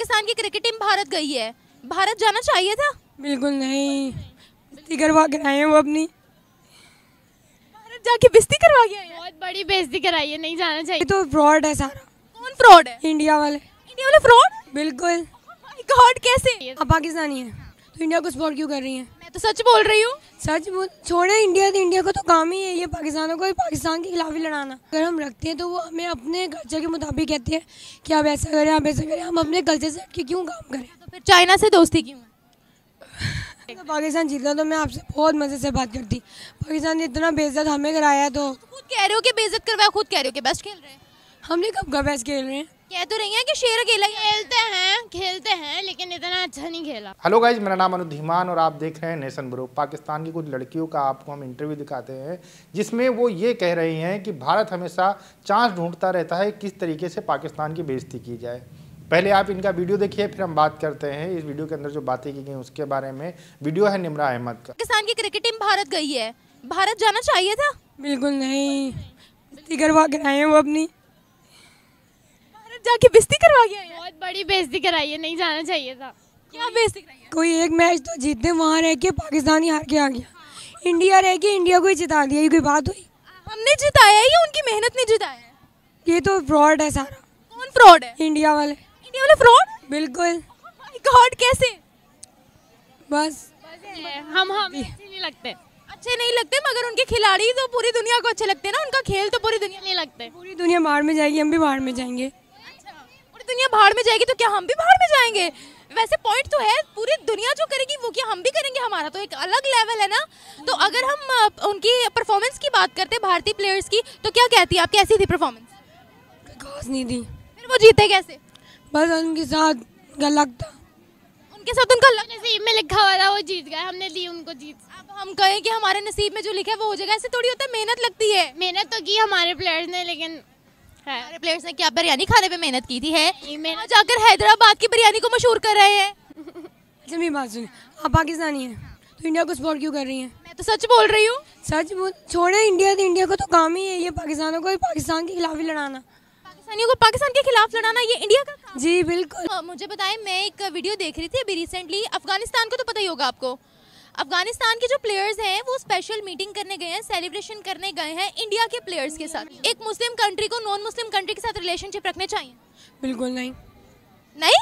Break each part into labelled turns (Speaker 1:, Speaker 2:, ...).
Speaker 1: पाकिस्तान की cricket team Bharat गई है। भारत जाना चाहिए था?
Speaker 2: बिल्कुल नहीं। बिस्ती करवा के आए हैं वो अपनी।
Speaker 1: भारत जाके बिस्ती करवा के आए
Speaker 3: बहुत बड़ी बेइज्जती कराई है नहीं जाना चाहिए।
Speaker 2: तो फ्रॉड है सारा।
Speaker 1: कौन फ्रॉड है?
Speaker 2: इंडिया वाले।
Speaker 1: इंडिया वाले फ्रॉड?
Speaker 2: बिल्कुल।
Speaker 1: गॉड कैसे?
Speaker 2: आप पाकिस्तानी है। इंडिया को सपोर्ट क्यों कर रही हैं?
Speaker 1: मैं तो सच बोल रही हूँ।
Speaker 2: सच बोल छोड़े इंडिया तो इंडिया को तो काम ही है ये पाकिस्तानों को पाकिस्तान के खिलाफ ही लड़ाना। अगर हम रखते हैं तो वो हमें अपने कल्चर के मुताबिक कहते हैं कि आप ऐसा करें आप ऐसा करें हम अपने कल्चर से हट के क्यों काम करें?
Speaker 1: तो फिर चाइना से दोस्ती क्यों
Speaker 2: तो पाकिस्तान जीता तो मैं आपसे बहुत मज़े से बात करती। पाकिस्तान ने इतना बेइज्जत हमें कराया तो
Speaker 1: खुद कह रहे हो कि बेइज्जत करवाया खुद कह रहे हो कि बेस्ट खेल रहे हैं?
Speaker 2: हमने कब का बेस्ट खेल रहे हैं?
Speaker 1: कह तो रही हैं कि शेर अकेला
Speaker 3: खेलते हैं खेलते हैं लेकिन इतना अच्छा नहीं खेला।
Speaker 4: हेलो गाइज़ मेरा नाम अनुध धीमान और आप देख रहे हैं नेशन ब्रो पाकिस्तान की कुछ लड़कियों का आपको हम इंटरव्यू दिखाते हैं जिसमें वो ये कह रही हैं कि भारत हमेशा चांस ढूंढता रहता है किस तरीके से पाकिस्तान की बेइज्जती की जाए। पहले आप इनका वीडियो देखिए फिर हम बात करते हैं। इस वीडियो के अंदर जो बातें की गई उसके बारे में वीडियो है निमरा अहमद का।
Speaker 1: पाकिस्तान की क्रिकेट टीम भारत गई है। भारत जाना चाहिए था?
Speaker 2: बिल्कुल नहीं। आए हैं वो अपनी।
Speaker 1: जाके बिस्ती करवा गया आए
Speaker 3: बहुत बड़ी बेइज्जती कराई है नहीं जाना चाहिए था।
Speaker 1: क्या बेइज्जती कराई है?
Speaker 2: कोई एक मैच तो जीते वहाँ रह के पाकिस्तान ही हार के आ गया। इंडिया रह के इंडिया को ही जिता दिया ये कोई बात हुई?
Speaker 1: हमने जिताया है या उनकी मेहनत ने जिताया है?
Speaker 2: ये तो फ्रॉड है सारा।
Speaker 1: कौन फ्रॉड है?
Speaker 2: इंडिया वाले।
Speaker 1: इंडिया वाले फ्रॉड
Speaker 2: बिल्कुल।
Speaker 1: गॉड कैसे?
Speaker 2: बस।
Speaker 3: हम हमें अच्छे नहीं लगते।
Speaker 1: अच्छे नहीं लगते मगर उनके खिलाड़ी तो पूरी दुनिया को अच्छे लगते हैं ना? उनका खेल तो पूरी दुनिया
Speaker 3: नहीं लगते।
Speaker 2: पूरी दुनिया बाहर में जाएगी हम भी बाहर में जाएँगे।
Speaker 1: दुनिया बाहर में जाएगी तो क्या हम भी बाहर में जाएँगे? वैसे पॉइंट तो है पूरी दुनिया जो करेगी वो क्या हम भी करेंगे? हमारा तो एक अलग लेवल है ना? तो अगर हम उनकी परफॉर्मेंस की बात करते हैं भारतीय प्लेयर्स की तो क्या कहती है? आप कैसी थी परफॉर्मेंस
Speaker 2: खास नहीं थी।
Speaker 1: फिर वो जीते कैसे?
Speaker 2: बस उनके साथ गलत था।
Speaker 1: उनके साथ उनका लक
Speaker 3: नसीब में लिखा हुआ था वो जीत गए हमने दी उनको जीत।
Speaker 1: अब हम कहें कि हमारे नसीब में जो लिखा है वो हो जाएगा। ऐसे थोड़ी होता है मेहनत लगती है।
Speaker 3: मेहनत तो की हमारे प्लेयर्स ने लेकिन है
Speaker 1: हमारे प्लेयर्स ने क्या बिरयानी खाने पे मेहनत की थी है? जाकर हैदराबाद की बिरयानी को मशहूर कर रहे हैं।
Speaker 2: अच्छा मेरी बात सुनिए आप पाकिस्तानी हैं तो इंडिया को सपोर्ट क्यों कर रही हैं?
Speaker 1: मैं तो सच बोल रही हूँ।
Speaker 2: सच बोल छोड़े इंडिया तो इंडिया को तो काम ही है ये पाकिस्तानों को पाकिस्तान के खिलाफ ही लड़ाना।
Speaker 1: पाकिस्तानियों को पाकिस्तान के खिलाफ लड़ाना ये इंडिया का काम
Speaker 2: जी बिल्कुल।
Speaker 1: मुझे बताएँ मैं एक वीडियो देख रही थी अभी रिसेंटली अफ़गानिस्तान को तो पता ही होगा आपको। अफ़गानिस्तान के जो प्लेयर्स हैं वो स्पेशल मीटिंग करने गए हैं सेलिब्रेशन करने गए हैं इंडिया के प्लेयर्स के साथ। एक मुस्लिम कंट्री को नॉन मुस्लिम कंट्री के साथ रिलेशनशिप रखने चाहिए?
Speaker 2: बिल्कुल नहीं।
Speaker 1: नहीं?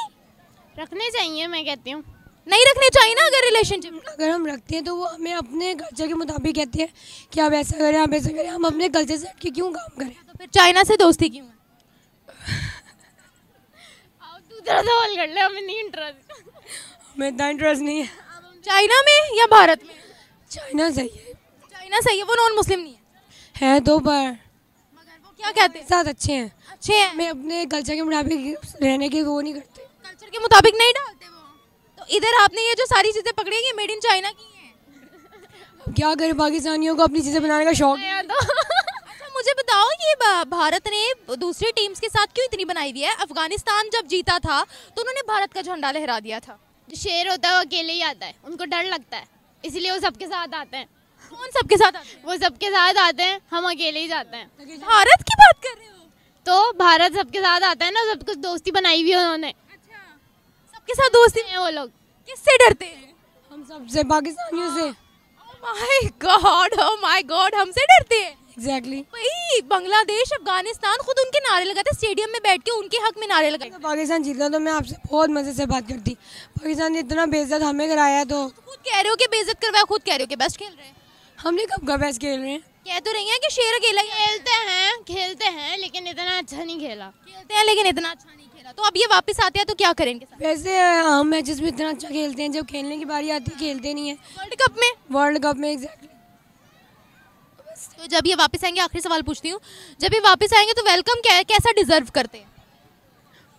Speaker 3: रखने चाहिए मैं कहती हूँ।
Speaker 1: नहीं रखने चाहिए ना अगर रिलेशनशिप
Speaker 2: अगर हम रखते हैं तो वो हमें अपने कल्चर के मुताबिक कहते हैं कि आप ऐसा करें आप ऐसा करें हम अपने कल्चर से हट के क्यों काम करें?
Speaker 1: तो फिर चाइना से दोस्ती क्यों
Speaker 3: आप दूसरा सवाल कर ले हमें नहीं इंटरेस्ट
Speaker 2: हमें इतना इंटरेस्ट नहीं है।
Speaker 1: चाइना में या भारत में?
Speaker 2: चाइना सही है।
Speaker 1: चाइना सही है वो नॉन मुस्लिम नहीं है।
Speaker 2: है तो पर
Speaker 1: मगर वो क्या कहते हैं?
Speaker 2: साथ अच्छे हैं।
Speaker 1: अच्छे हैं।
Speaker 2: हमें अपने कल्चर के मुताबिक रहने के वो नहीं करते।
Speaker 1: कल्चर के मुताबिक नहीं डालते वो? तो इधर आपने ये जो सारी चीज़ें पकड़ी हैं, ये मेड इन चाइना की हैं?
Speaker 2: क्या करें पाकिस्तानियों को अपनी चीज़ें बनाने का शौक है?
Speaker 3: तो
Speaker 1: अच्छा मुझे बताओ ये भारत ने दूसरी टीम्स के साथ क्यों इतनी बनाई हुई है? अफ़गानिस्तान जब जीता था तो उन्होंने भारत का झंडा लहरा दिया था।
Speaker 3: शेर होता है वो अकेले ही आता है। उनको डर लगता है। इसीलिए वो सबके साथ आते हैं।
Speaker 1: कौन सबके साथ आते हैं?
Speaker 3: वो सबके साथ आते हैं हम अकेले ही जाते हैं।
Speaker 1: भारत की बात कर रहे हो?
Speaker 3: तो भारत सबके साथ आता है ना सब कुछ दोस्ती बनाई हुई है उन्होंने।
Speaker 1: अच्छा सबके साथ दोस्ती?
Speaker 3: है वो लोग।
Speaker 1: किससे डरते हैं?
Speaker 2: हम सबसे पाकिस्तानियों से।
Speaker 1: My God oh my God हमसे डरते हैं।
Speaker 2: एग्जैक्टली
Speaker 1: भाई बांग्लादेश अफ़गानिस्तान खुद उनके नारे लगाते स्टेडियम में बैठ के उनके हक में नारे लगाए
Speaker 2: तो पाकिस्तान जीता तो मैं आपसे बहुत मज़े से बात करती। पाकिस्तान ने इतना बेइज्जत हमें कराया है तो
Speaker 1: खुद कह रहे हो कि बेइज्जत करवाया खुद कह रहे हो कि बेस्ट खेल रहे हैं।
Speaker 2: हमने कब का बेस्ट खेल रहे हैं?
Speaker 1: कह तो रही हैं कि शेर अकेला
Speaker 3: खेलते हैं खेलते हैं लेकिन इतना अच्छा नहीं खेला।
Speaker 1: खेलते हैं लेकिन इतना अच्छा नहीं खेला। तो अब ये वापस आते हैं तो क्या करेंगे? इनके साथ
Speaker 2: वैसे हम मैचेस में इतना अच्छा खेलते हैं जब खेलने की बारी आती है खेलते नहीं है।
Speaker 1: वर्ल्ड कप में?
Speaker 2: वर्ल्ड कप में एग्जैक्टली
Speaker 1: तो जब ये वापस आएँगे आखिरी सवाल पूछती हूँ। जब ये वापस आएँगे तो वेलकम क्या कैसा डिजर्व करते हैं?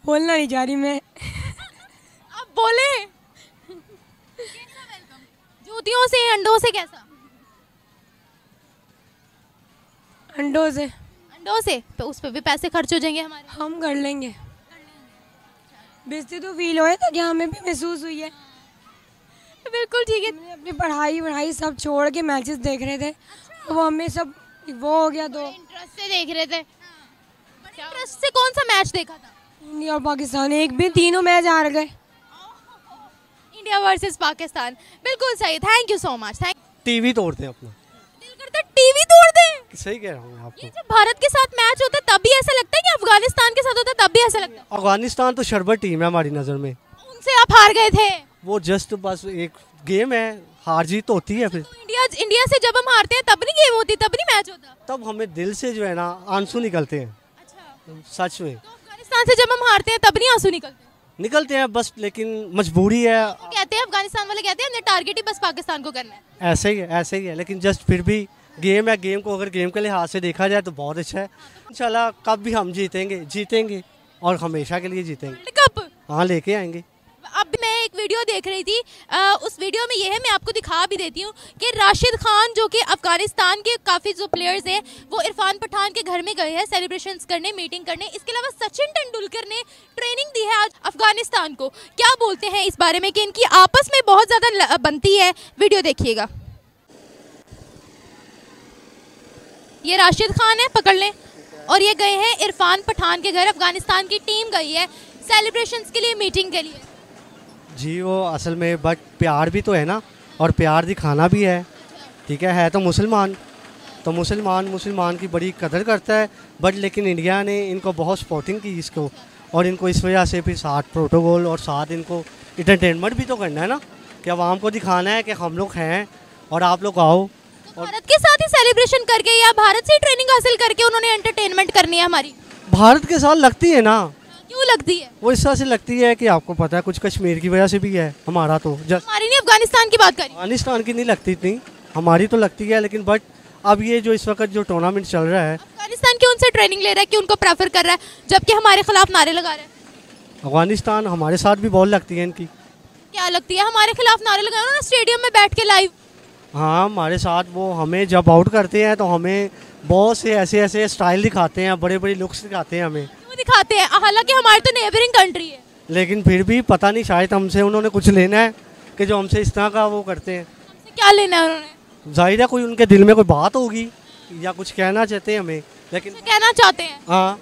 Speaker 2: बोलना नहीं चाह रही मैं।
Speaker 1: अब बोले। जूतियों से अंडों से कैसा?
Speaker 2: अंडों से।
Speaker 1: अंडों से? तो उस पर भी पैसे खर्च हो जाएँगे हमारे।
Speaker 2: हम कर लेंगे। बेइज्जती तो फील हो ताकि हमें भी महसूस हुई है।
Speaker 1: बिल्कुल ठीक है।
Speaker 2: अपनी पढ़ाई वढ़ाई सब छोड़ के मैचेस देख रहे थे। वो हमें सब वो हो गया तो
Speaker 3: इंटरेस्ट से देख रहे थे।
Speaker 1: इंटरेस्ट से कौन सा मैच देखा था?
Speaker 2: इंडिया और पाकिस्तान एक भी तीनों मैच हार गए।
Speaker 1: India versus Pakistan. बिल्कुल सही। Thank you so much thank
Speaker 5: TV तोड़ते हैं अपना।
Speaker 1: दिल करता टीवी तोड़ दे।
Speaker 5: सही कह रहा हूँ आपको।
Speaker 1: जब भारत के साथ मैच होता है तब भी ऐसा लगता है कि अफ़गानिस्तान के साथ होता है तब भी ऐसा लगता है?
Speaker 5: अफ़गानिस्तान तो शरबत टीम है हमारी नज़र में।
Speaker 1: उनसे आप हार गए थे।
Speaker 5: वो जस्ट बस एक गेम है। हार जीत तो होती है फिर।
Speaker 1: तो इंडिया इंडिया से जब हम हारते हैं तब नहीं गेम होती तब नहीं मैच होता?
Speaker 5: तब हमें दिल से जो है ना आँसू निकलते हैं।
Speaker 1: अच्छा।
Speaker 5: सच में।
Speaker 1: तो अफ़गानिस्तान से जब हम हारते हैं तब नहीं आँसू निकलते?
Speaker 5: निकलते हैं बस लेकिन मजबूरी है।
Speaker 1: वो कहते हैं अफ़गानिस्तान वाले कहते हैं हमने टारगेट ही बस पाकिस्तान को करना है।
Speaker 5: ऐसे ही है ऐसे ही है। लेकिन जस्ट फिर भी गेम है गेम को अगर गेम के लिहाज से देखा जाए तो बहुत अच्छा है। इंशाल्लाह कब भी हम जीतेंगे जीतेंगे और हमेशा के लिए जीतेंगे।
Speaker 1: कप
Speaker 5: हाँ लेके आएँगे।
Speaker 1: अब मैं एक वीडियो देख रही थी अ, उस वीडियो में यह है मैं आपको दिखा भी देती हूँ कि राशिद खान जो कि अफ़गानिस्तान के काफ़ी जो प्लेयर्स हैं वो इरफान पठान के घर में गए हैं सेलिब्रेशन करने मीटिंग करने। इसके अलावा सचिन तेंदुलकर ने ट्रेनिंग दी है आज अफ़गानिस्तान को। क्या बोलते हैं इस बारे में कि इनकी आपस में बहुत ज़्यादा बनती है? वीडियो देखिएगा। ये राशिद खान है पकड़ लें। और ये गए हैं इरफान पठान के घर अफ़गानिस्तान की टीम गई है सेलिब्रेशंस के लिए मीटिंग के लिए।
Speaker 5: जी वो असल में बट प्यार भी तो है ना और प्यार दिखाना भी है। ठीक है है तो मुसलमान। तो मुसलमान मुसलमान की बड़ी कदर करता है बट लेकिन इंडिया ने इनको बहुत सपोर्टिंग की इसको और इनको इस वजह से फिर साथ प्रोटोकॉल और साथ इनको इंटरटेनमेंट भी तो करना है ना कि आवाम को दिखाना है कि हम लोग हैं और आप लोग आओ।
Speaker 1: तो भारत के साथ ही सेलिब्रेशन करके या भारत से ट्रेनिंग हासिल करके उन्होंने एंटरटेनमेंट करनी है हमारी?
Speaker 5: भारत के साथ लगती है ना
Speaker 1: क्यों लगती है?
Speaker 5: वो इस तरह से लगती है कि आपको पता है कुछ कश्मीर की वजह से भी है हमारा तो
Speaker 1: हमारी नहीं अफ़गानिस्तान की बात करी।
Speaker 5: अफ़गानिस्तान की नहीं लगती इतनी हमारी तो लगती है लेकिन बट अब ये जो इस वक्त जो टूर्नामेंट चल रहा है
Speaker 1: अफ़गानिस्तान क्यों उनसे ट्रेनिंग ले रहा है कि उनको प्रेफर कर रहा है जबकि हमारे खिलाफ नारे लगा रहा है?
Speaker 5: अफ़गानिस्तान हमारे साथ भी बहुत लगती है इनकी।
Speaker 1: क्या लगती है? हमारे खिलाफ नारे लगाए उन्होंने स्टेडियम में बैठ के लाइव
Speaker 5: हाँ हमारे साथ वो हमें जब आउट करते हैं तो हमें बहुत से ऐसे ऐसे स्टाइल दिखाते हैं बड़े बड़े लुक्स दिखाते हैं हमें।
Speaker 1: क्यों दिखाते हैं। हालाँकि हमारी तो नेबरिंग कंट्री है।
Speaker 5: लेकिन फिर भी पता नहीं शायद हमसे उन्होंने कुछ लेना है कि जो हमसे इस तरह का वो करते हैं।
Speaker 1: क्या लेना है उन्होंने?
Speaker 5: ज़ाहिर है कोई उनके दिल में कोई बात होगी या कुछ कहना चाहते हैं हमें लेकिन
Speaker 1: कहना चाहते हैं।
Speaker 5: हाँ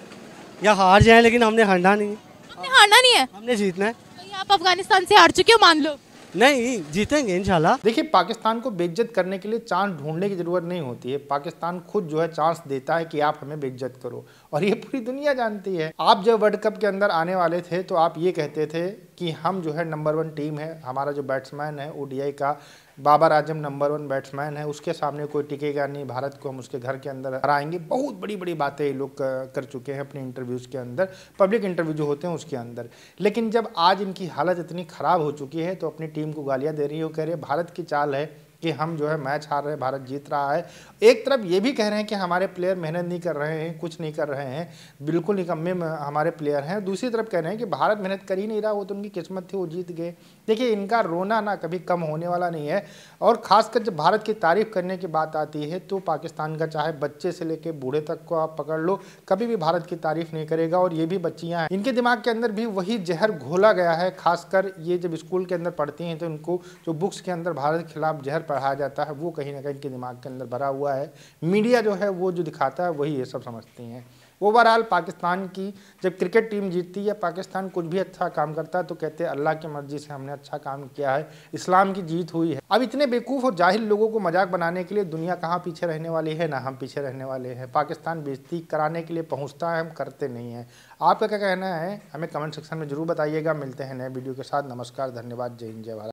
Speaker 5: या हार जाए लेकिन हमने हारना नहीं
Speaker 1: हमने हारना नहीं है?
Speaker 5: हमने जीतना है।
Speaker 1: आप अफ़गानिस्तान से हार चुके हो मान लो।
Speaker 5: नहीं, जीतेंगे इंशाल्लाह।
Speaker 4: देखिए, पाकिस्तान को बेइज्जत करने के लिए चांस ढूँढने की ज़रूरत नहीं होती है। पाकिस्तान खुद जो है चांस देता है कि आप हमें बेइज्जत करो। और ये पूरी दुनिया जानती है। आप जब वर्ल्ड कप के अंदर आने वाले थे तो आप ये कहते थे कि हम जो है नंबर वन टीम है। हमारा जो बैट्समैन है, ओडीआई का Babar Azam number one batsman है। उसके सामने कोई टिकेगा नहीं। भारत को हम उसके घर के अंदर हराएँगे। बहुत बड़ी बड़ी बातें ये लोग कर चुके हैं अपने इंटरव्यूज़ के अंदर। पब्लिक इंटरव्यू जो होते हैं उसके अंदर। लेकिन जब आज इनकी हालत इतनी ख़राब हो चुकी है तो अपनी टीम को गालियाँ दे रही है। कह रहे भारत की चाल है कि हम जो है मैच हार रहे भारत जीत रहा है। एक तरफ़ ये भी कह रहे हैं कि हमारे प्लेयर मेहनत नहीं कर रहे हैं, कुछ नहीं कर रहे हैं, बिल्कुल निकम्मे हमारे प्लेयर हैं। दूसरी तरफ़ कह रहे हैं कि भारत मेहनत कर ही नहीं रहा, वो तो उनकी किस्मत थी, वो जीत गए। देखिए, इनका रोना ना कभी कम होने वाला नहीं है। और ख़ासकर जब भारत की तारीफ़ करने की बात आती है तो पाकिस्तान का चाहे बच्चे से लेके बूढ़े तक को आप पकड़ लो, कभी भी भारत की तारीफ़ नहीं करेगा और ये भी बच्चियाँ हैं। इनके दिमाग के अंदर भी वही जहर घोला गया है, खासकर ये जब स्कूल के अंदर पढ़ती हैं तो इनको जो बुक्स के अंदर भारत के खिलाफ जहर पढ़ाया जाता है, वो कहीं ना कहीं इनके दिमाग के अंदर भरा हुआ है। मीडिया जो है, वो जो दिखाता है, वही ये सब समझती हैं। ओवरऑल पाकिस्तान की जब क्रिकेट टीम जीतती है, पाकिस्तान कुछ भी अच्छा काम करता है तो कहते हैं, अल्लाह की मर्ज़ी से हमने अच्छा काम किया है, इस्लाम की जीत हुई है। अब इतने बेवकूफ़ और जाहिल लोगों को मज़ाक बनाने के लिए दुनिया कहाँ पीछे रहने वाली है, ना हम पीछे रहने वाले हैं। पाकिस्तान बेजती कराने के लिए पहुँचता है, हम करते नहीं हैं। आपका क्या कहना है? हमें कमेंट सेक्शन में ज़रूर बताइएगा। मिलते हैं नए वीडियो के साथ। नमस्कार, धन्यवाद। जय हिंद, जय भारत।